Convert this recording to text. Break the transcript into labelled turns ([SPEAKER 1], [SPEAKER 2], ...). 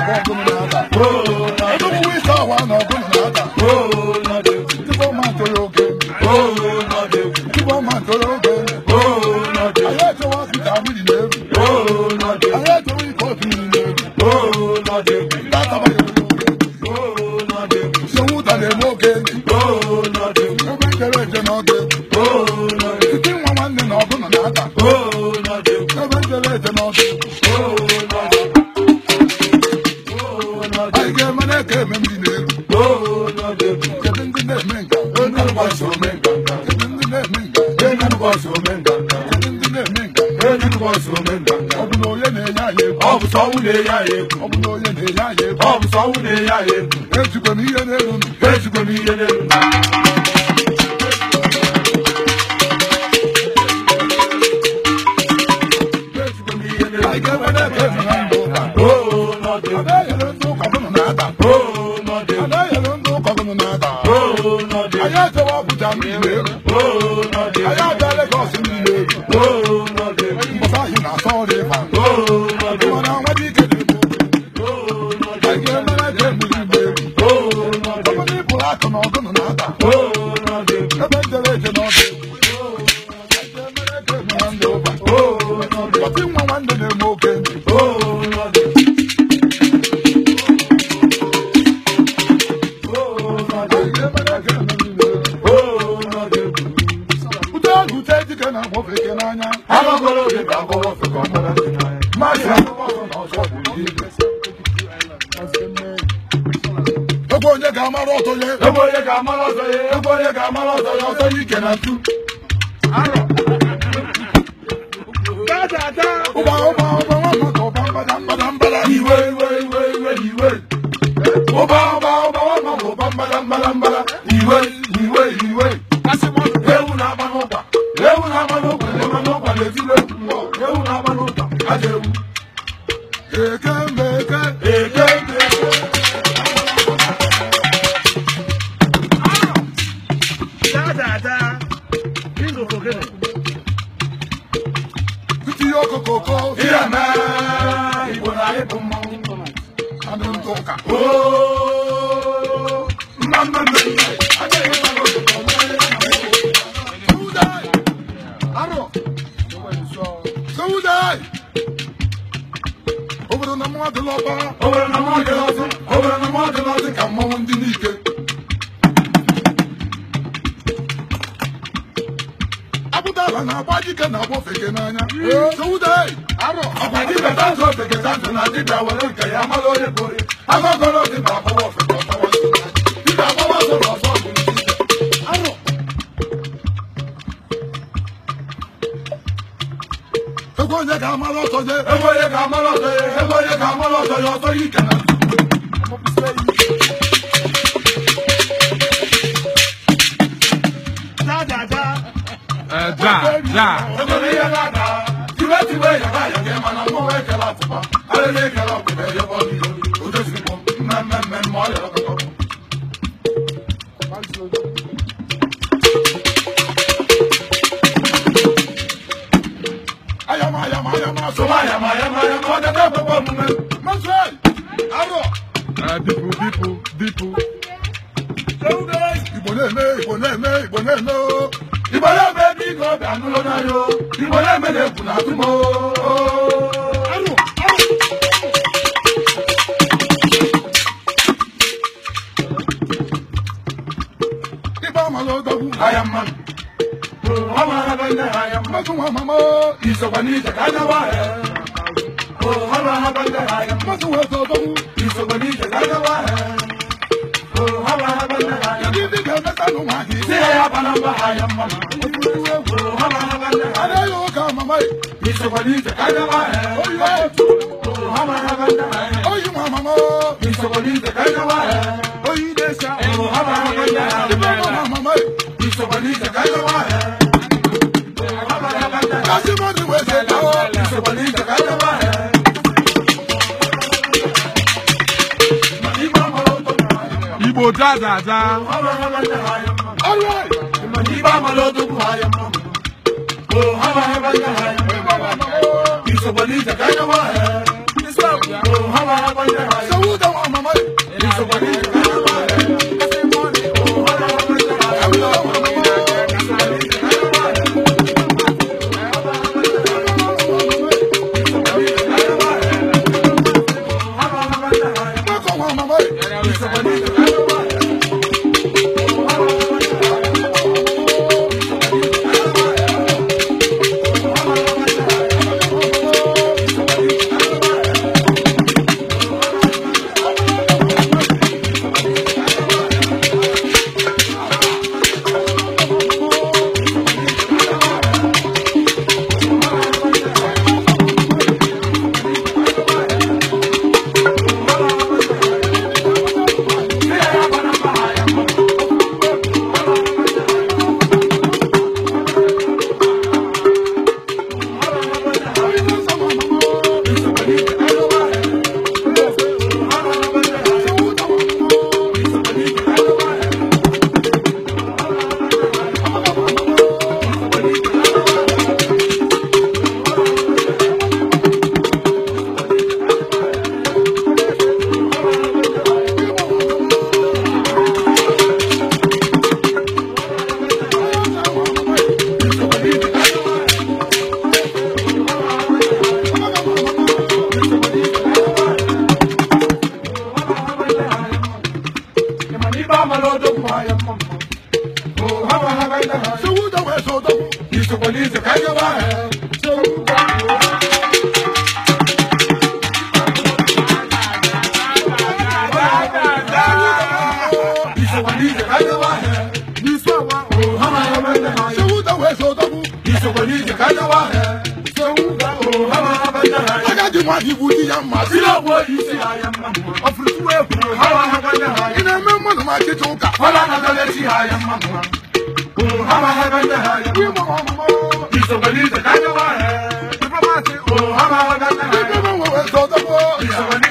[SPEAKER 1] na-agba ọgụ na-aba ebe ụmụ nwe isi ọwa na ọgụ na-aba bọọsụ ome nganga ndị na-eme nganga enyi m bọọsụ ome nganga ọ bụ na onye na-enye anyị egwu ọ bụ sọnwụ na-enye anyị egwu ọ bụ na onye na-enye anyị Abuja m na-eru anyị abịa Legọs m na na asọ rịva mana nwa dike anyị emere na ọgụ nọ na Thank you. atụle onye ga-amara ọzọ ya egbe onye ga-amara ọzọ ya ọsọ ike na ntu ụba ụba ụba nwa ụba iwe iwe iwe iwe Over the number of the lover, over the number of dídá wọlé ìkẹyà má lóye borí agbábọ́rọ̀ dídá fọwọ́ fọwọ́ sọ̀rọ̀ dídá fọwọ́ sọ̀rọ̀ fọ́ọ̀mù ní sísẹ̀. Ego ye ka ma lọ sọye. Ego ye ka ma lọ tiwetiwe yaba yage mana mɔwɛ kɛla fuma alele kɛla kubɛ yɔbɔ niyo o tɛ sigi bɔn mɛmɛmɛ mɔ yɛrɛ ka kɔ. ayama ayama ayama soma ayama ayama ayama ɔdɛdɛ bɛ bɔ mun mɛ mɛsɛ arɔ. aa bipu bipu bipu. sewu dɛ. ìbò ne mɛ ìbò ne mɛ ìbò ne mɛ o ìbọ̀lẹ́ ọ̀gbẹ́ bí gọ́ọ̀bì àánú ló náà yó ìbọ̀lẹ́ ọ̀gbẹ́lẹ̀ kùnà túmọ̀. ìbá ọmọ ló dọ́gún àyà mọ́ ọmọ arábẹ́lẹ̀ àyà mọ́ tún wọn mọ́ ìṣọ̀gbà ní ìjàkà náà wà rẹ̀ ọmọ arábẹ́lẹ̀ àyà mọ́ tún wọn sọ dọ́gún ìṣọ̀gbà ní ìjàkà náà wà rẹ̀. Kasi mo ni wese dawo, isobali dada. Mandiba malodu kuhayam. Oh, oh oh haba haba jahayam. Isobali jagayam. amalodo bayan mamma ko hawa hawa da su da waso da ni su kwali su kai gaba Agadi wa hibu di yamma, sila wo isi ayamma, ofrutu efu, hawa hawa ya hai, ina memu manoma ke toka wala na dole ci hayan manoma ko hama haban da hayan ki mo mo mo ki so bali da dawa ko hama haban da hayan ko so da ko ki so bali